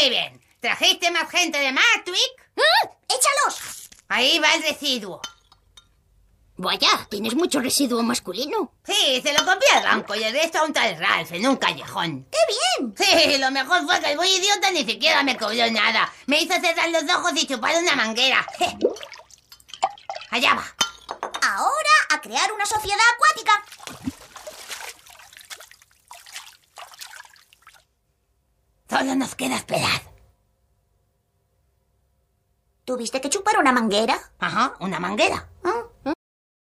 Muy bien. ¿Trajiste más gente de Martwick? ¡Ah! ¡Échalos! Ahí va el residuo. Vaya, tienes mucho residuo masculino. Sí, se lo copié al banco y el resto a un tal Ralph en un callejón. ¡Qué bien! Sí, lo mejor fue que el muy idiota ni siquiera me cobró nada. Me hizo cerrar los ojos y chupar una manguera. Allá va. Ahora a crear una sociedad acuática. Solo nos queda esperar. ¿Tuviste que chupar una manguera? Ajá, una manguera.